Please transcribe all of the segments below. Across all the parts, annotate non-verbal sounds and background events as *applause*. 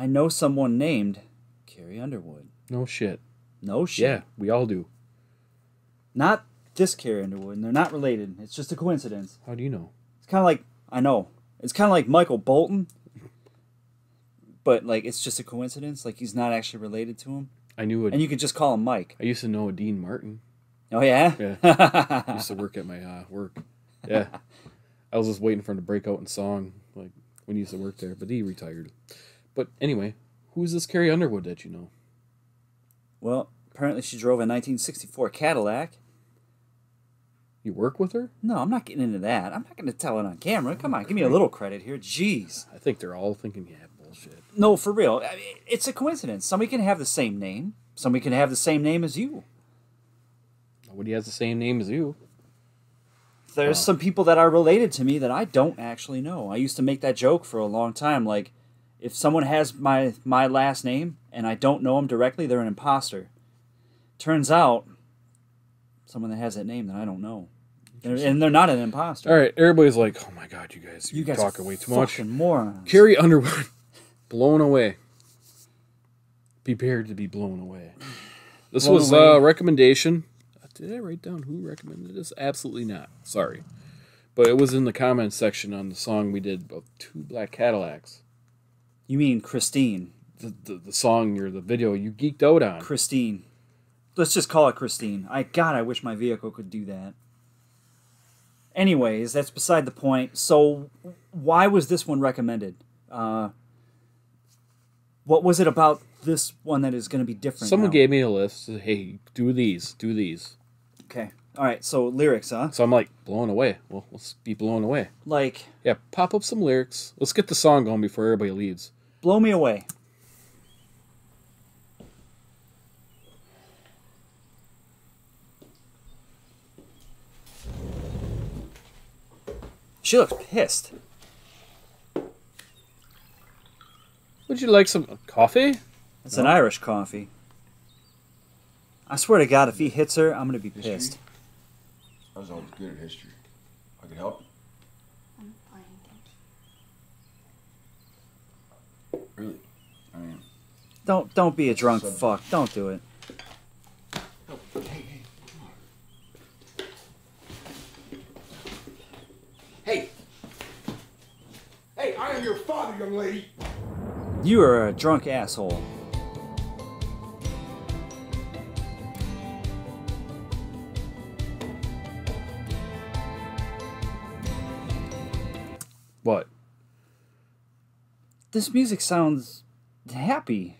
I know someone named Carrie Underwood. No shit. No shit. Yeah, we all do. Not this Carrie Underwood, and they're not related. It's just a coincidence. How do you know? It's kind of like I know. It's kind of like Michael Bolton, but like it's just a coincidence. Like he's not actually related to him, I knew it. and you could just call him Mike. I used to know a Dean Martin. Oh yeah. Yeah. *laughs* I used to work at my uh, work. Yeah. *laughs* I was just waiting for him to break out in song, like when he used to work there, but he retired. But anyway, who's this Carrie Underwood that you know? well, apparently she drove a 1964 Cadillac. You work with her? No, I'm not getting into that. I'm not going to tell it on camera. Come on, give me a little credit here. Jeez. I think they're all thinking, yeah, bullshit. No, for real. I mean, it's a coincidence. Somebody can have the same name. Somebody can have the same name as you. Nobody has the same name as you. There's Wow. some people that are related to me that I don't actually know. I used to make that joke for a long time. Like, if someone has my my last name and I don't know them directly, they're an imposter. Turns out, someone that has that name that I don't know, They're- and they're not an imposter. All right, everybody's like, oh my god, you guys, You guys talking way too much. morons. Carrie Underwood, *laughs* blown away. Prepared to be blown away. This Blown was a uh, recommendation. Uh, did I write down who recommended this? Absolutely not. Sorry. But it was in the comments section on the song we did about two black Cadillacs. You mean Christine? The, the, the song or the video you geeked out on. Christine. Let's just call it Christine. I God, I wish my vehicle could do that. Anyways, that's beside the point. So, why was this one recommended? Uh, what was it about this one that is going to be different? Someone now? gave me a list. Said, hey, do these, do these. Okay. All right. So lyrics, huh? So I'm like, blown away. Well, let's be blown away. Like, Yeah, pop up some lyrics. Let's get the song going before everybody leaves. Blow me away. She looks pissed. Would you like some coffee? It's an Irish coffee. I swear to God, if he hits her, I'm gonna be History? pissed. I was always good at history. I could help I'm fine, thank you. you. Really. I mean, Don't don't be a drunk fuck. Don't do it. hey, hey. Hey! Hey, I am your father, young lady! You are a drunk asshole. What? This music sounds happy,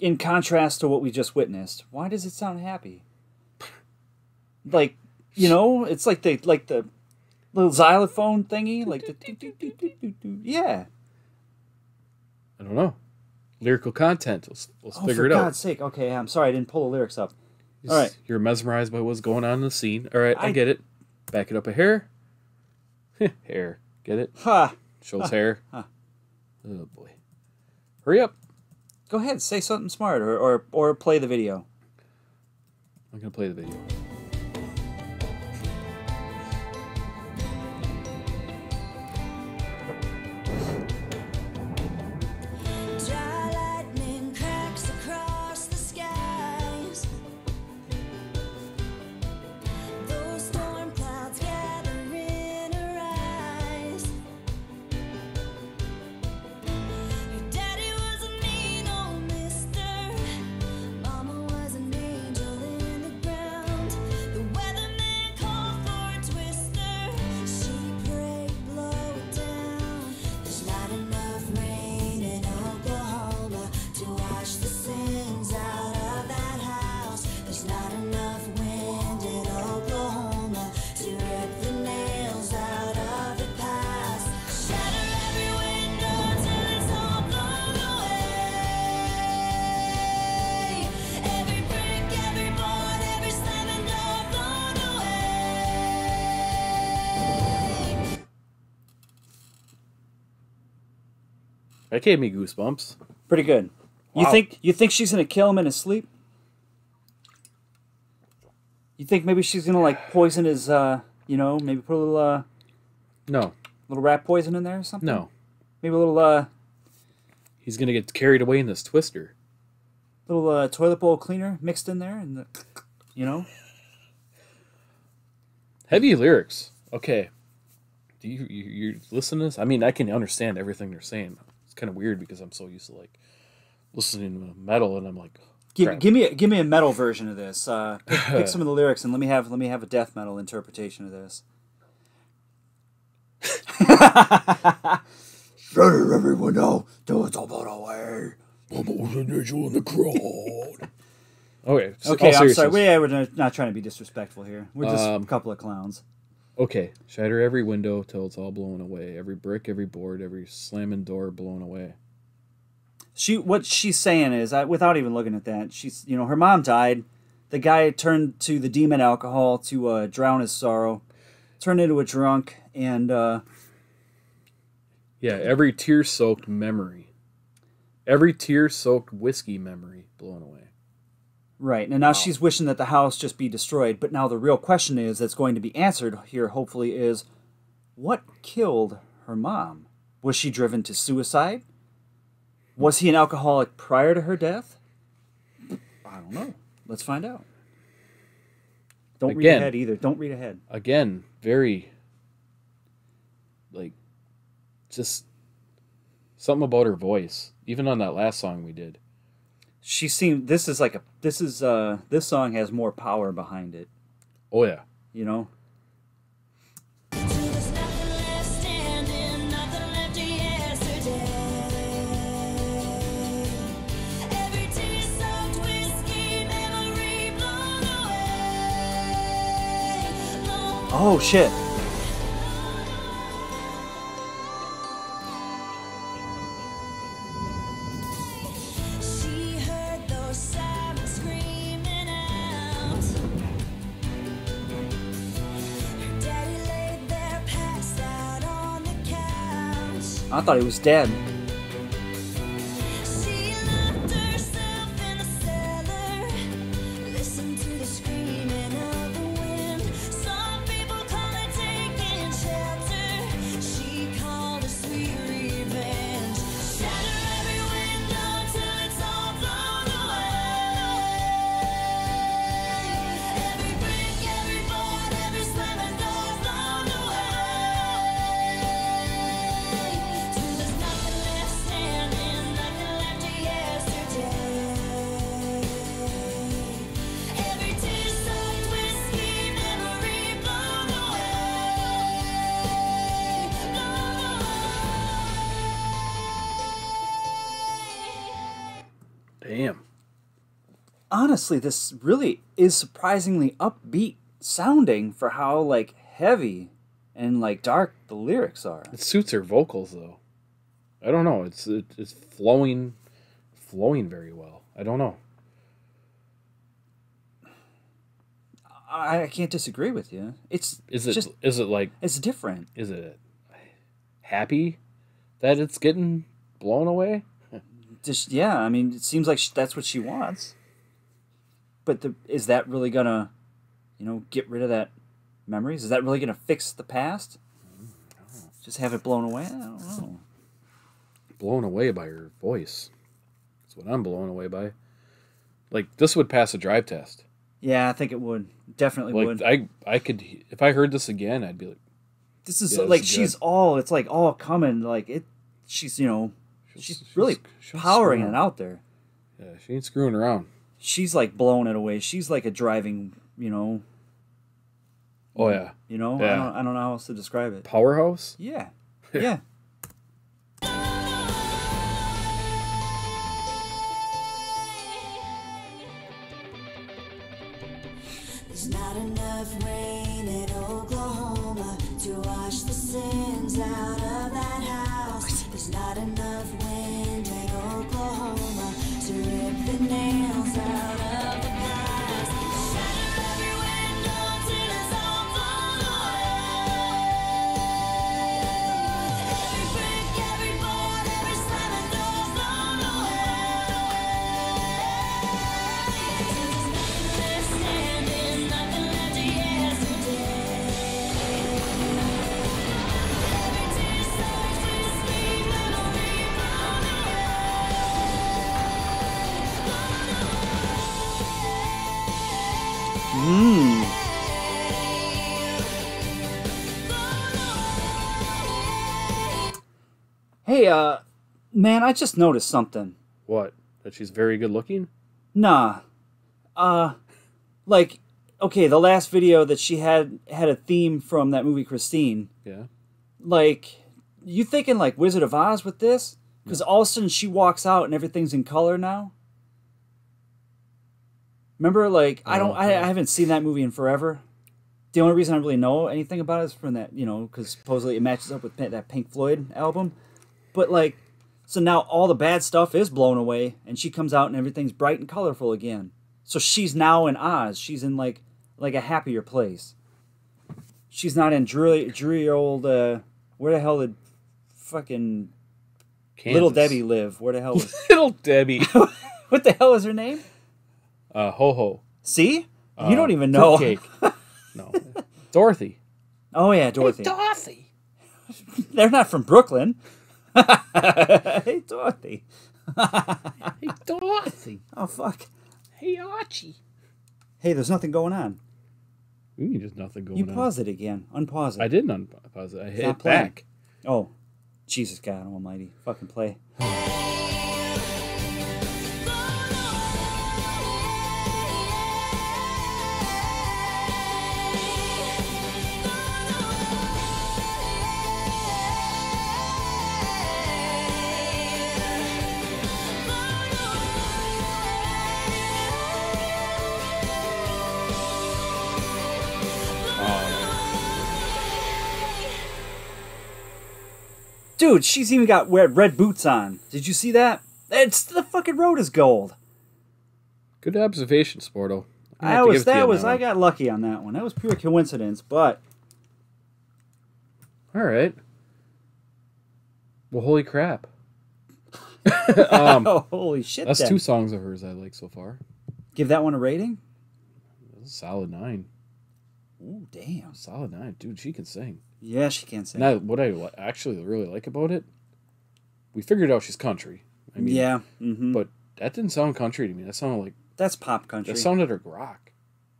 in contrast to what we just witnessed. Why does it sound happy? Like, you know, it's like the like the little xylophone thingy, like the yeah. I don't know. Lyrical content. Let's, let's Oh, figure it out. For God's sake! Okay, I'm sorry, I didn't pull the lyrics up. All right. You're mesmerized by what's going on in the scene. All right, I, I- get it. Back it up a hair. *laughs* hair. Get it? Ha! Shows hair. *laughs* huh. Oh boy. Hurry up. Go ahead, say something smart, or or, or play the video. I'm gonna play the video. That gave me goosebumps. Pretty good. You think you think she's gonna kill him in his sleep? You think maybe she's gonna like poison his uh you know, maybe put a little uh No. little rat poison in there or something? No. Maybe a little uh He's gonna get carried away in this twister. Little uh, toilet bowl cleaner mixed in there, and the, you know, Heavy lyrics. Okay. Do you, you you listen to this? I mean, I can understand everything they're saying. It's kind of weird because I'm so used to like listening to metal, and I'm like, give, give me a, give me a metal version of this. Uh, pick, pick *laughs* some of the lyrics and let me have let me have a death metal interpretation of this. *laughs* Shut everyone out till it's all blown away. I'm an angel in the crowd. *laughs* okay, so- Okay, all I'm sorry. seriousness. We, we're not- not trying to be disrespectful here. We're just Um, a couple of clowns. Okay, shatter every window till it's all blown away. Every brick, every board, every slamming door blown away. She what she's saying is, I, without even looking at that, she's you know her mom died. The guy turned to the demon alcohol to uh, drown his sorrow, turned into a drunk, and uh, Yeah, every tear soaked memory. Every tear soaked whiskey memory blown away. Right. And now she's wishing that the house just be destroyed. But now the real question is that's going to be answered here, hopefully, is what killed her mom? Was she driven to suicide? Was he an alcoholic prior to her death? I don't know. Let's find out. Don't read ahead either. Don't read ahead. Again, very like just something about her voice. Even on that last song we did. She seemed this is like a this is uh this song has more power behind it, Oh yeah. you know? Oh nothing I thought he was dead. Damn. Honestly, this really is surprisingly upbeat sounding for how like heavy and like dark the lyrics are. It suits her vocals though. I don't know. It's it, it's flowing flowing very well. I don't know. I, I can't disagree with you. It's Is it just is it like it's different. is it happy that it's getting blown away? Just yeah, I mean, it seems like sh- that's what she wants. But the, is that really gonna, you know, get rid of that memories? Is that really gonna fix the past? Just have it blown away? I don't know. Blown away by her voice. That's what I'm blown away by. Like this would pass a drive test. Yeah, I think it would. Definitely Like would. I I could if I heard this again, I'd be like, this is yeah, this like is she's good. all. It's like all coming. Like it. She's you know. She's, She's- really she's- she's powering strong. it out there. yeah, she ain't screwing around. She's like blowing it away. She's like a driving. You know. Oh yeah, You know. I don't. I don't know how else to describe it. powerhouse. Yeah. *laughs* Yeah. There's not enough Mmm. Hey, uh, man, I just noticed something. What? That she's very good looking? Nah. Uh, like, okay, the last video that she had had a theme from that movie Christine. Yeah. Like, you thinking like Wizard of Oz with this? Because all of a sudden she walks out and everything's in color now. Remember like I don't I, I haven't seen that movie in forever. The only reason I really know anything about it is from that, you know, cuz supposedly it matches up with that Pink Floyd album. But like so now all the bad stuff is blown away, and she comes out and everything's bright and colorful again. So she's now in Oz. She's in like like a happier place. She's not in dreary, dreary old. Uh, where the hell did fucking Little Debbie live? Where the hell *laughs* was Little Debbie. *laughs* what the hell is her name? Uh, ho ho. See, Uh, you don't even know. Fruitcake. *laughs* no. Dorothy. Oh yeah, Dorothy. Dorothy. *laughs* They're not from Brooklyn. *laughs* hey Dorothy. Hey, Dorothy. Oh fuck. Hey, Archie. Hey, there's nothing going on. We need just nothing going You on. pause it again. Unpause it. I didn't unpause it. I hit not playing. back. Oh, Jesus God Almighty! Fucking play. *sighs* *sighs* *sighs* Dude, she's even got red red boots on. Did you see that? It's the fucking road is gold. Good observation, gonna I was give it to you that was I got lucky on that one. That was pure coincidence, but All right. Well, holy crap. *laughs* um, oh *laughs* holy shit! that's then. two songs of hers I like so far. Give that one a rating. A solid nine. Ooh, damn. Solid nine, dude. She can sing. Yeah, she can't sing. Now, what I li- actually really like about it, we figured out she's country. I mean, yeah, hmm but that didn't sound country to me. That sounded like that's pop country. that sounded like rock.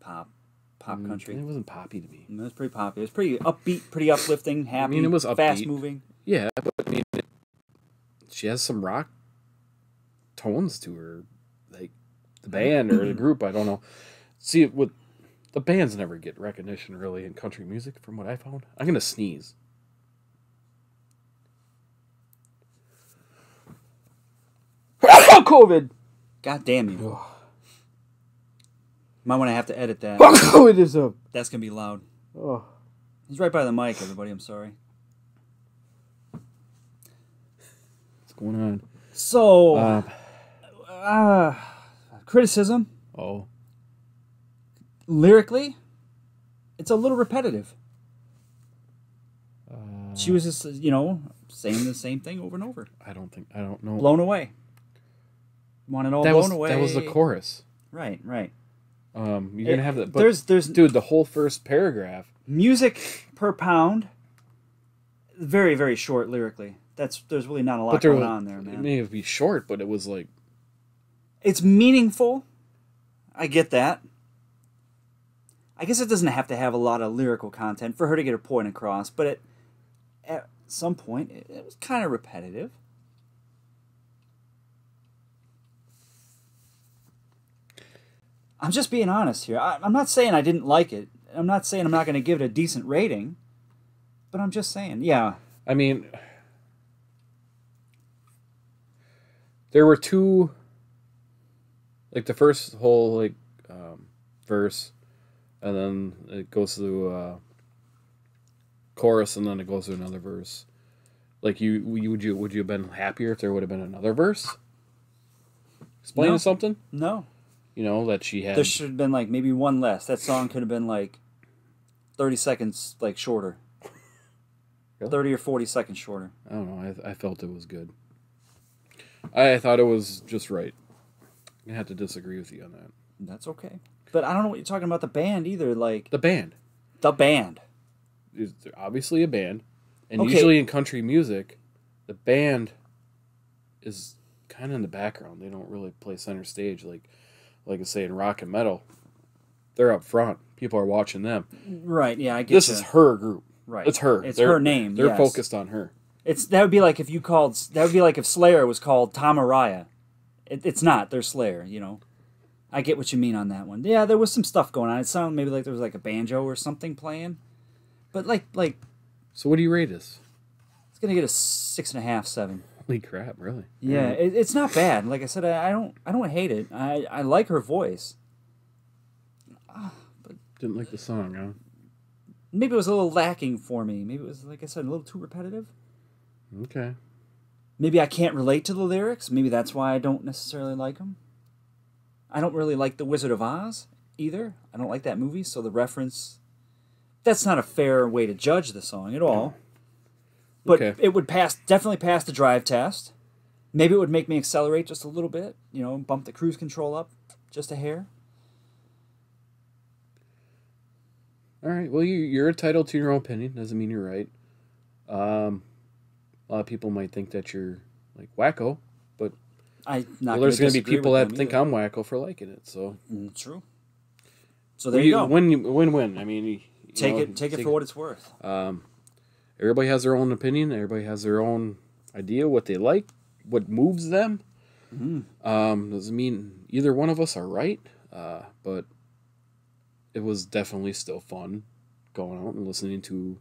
pop, pop Mm, country. It wasn't poppy to me. It was pretty poppy. It was pretty upbeat, pretty uplifting, happy. I mean, it was fast upbeat. moving. Yeah, but I mean, it, she has some rock tones to her, like the band or the *clears throat* group. I don't know. See, it with the bands never get recognition really in country music, from what I found. I'm gonna sneeze. *coughs* COVID. God damn you! Might want to have to edit that. *coughs* COVID is a. That's gonna be loud. Oh. He's right by the mic, everybody. I'm sorry. What's going on? So, Uh, uh, criticism oh, lyrically, it's a little repetitive. uh, She was just, you know, saying the same thing over and over. I don't think I don't know. Blown away. Want it all that blown was away. that was the chorus. Right, right. Um, you're gonna have that. But there's, there's dude, the whole first paragraph. music per pound. Very, very short lyrically. That's there's really not a lot going was, on there, man. it may be short, but it was like It's meaningful. I get that. I guess it doesn't have to have a lot of lyrical content for her to get her point across, but it, at some point it, it was kind of repetitive. I'm just being honest here. I, I'm not saying I didn't like it. I'm not saying I'm not going to give it a decent rating, but I'm just saying, yeah, I mean, there were two, like the first whole like um, verse, and then it goes to uh, chorus, and then it goes to another verse. Like you, you would you would you have been happier if there would have been another verse? Explaining No. something, no, you know, that she had. there should have been like maybe one less. That song could have been like 30 seconds like shorter. Really? 30 or 40 seconds shorter. I don't know. I, I felt it was good. I thought it was just right. I have to disagree with you on that. That's okay. But I don't know what you're talking about the band either. Like The band. the band. is obviously a band, and Okay. usually in country music, the band is kind of in the background. They don't really play center stage like, like I say in rock and metal. They're up front. People are watching them. Right, yeah, I get This ya. is her group. right. It's her. It's They're- her name. They're yes. focused on her. It's that would be like if you called that would be like if Slayer was called Tom Araya. It, it's not. They're Slayer. You know. I get what you mean on that one. Yeah, there was some stuff going on. It sounded maybe like there was like a banjo or something playing, but like like So what do you rate this? it's gonna get a six and a half, seven. Holy crap! Really? Yeah, it, it's not bad. Like I said, I, I don't I don't hate it. I I like her voice. Didn't like the song, huh? Maybe it was a little lacking for me. Maybe it was like I said, a little too repetitive. Okay. Maybe I can't relate to the lyrics. Maybe that's why I don't necessarily like them. I don't really like The Wizard of Oz either. I don't like that movie, so the reference. That's not a fair way to judge the song at all. But Okay. it would pass, definitely pass the drive test. Maybe it would make me accelerate just a little bit, you know, bump the cruise control up just a hair. All right. Well, you, you're entitled to your own opinion. Doesn't mean you're right. Um, a lot of people might think that you're like wacko, but I not well, there's going to be people that think I'm wacko for liking it. So Mm, true. So there Well, you go. Win, win, win. I mean, you, you take know, it, take it for what it's worth. Um, everybody has their own opinion. Everybody has their own idea what they like, what moves them. Mm-hmm. Um, doesn't mean either one of us are right, uh, but it was definitely still fun going out and listening to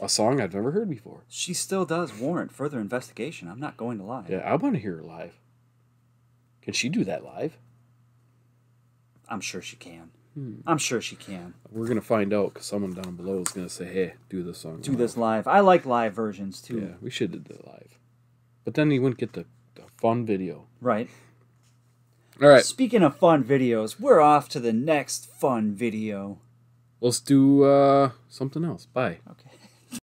a song I've never heard before. She still does warrant further investigation. I'm not going to lie. Yeah, I want to hear her live. Can she do that live? I'm sure she can. Hmm. I'm sure she can. We're gonna find out because someone down below is gonna say, "Hey, do this song." Do live." this live. I like live versions too. Yeah, we should have did it live, but then you wouldn't get the, the fun video. Right. All right, Speaking of fun videos, we're off to the next fun video. let's do uh, something else. Bye. Okay. *laughs*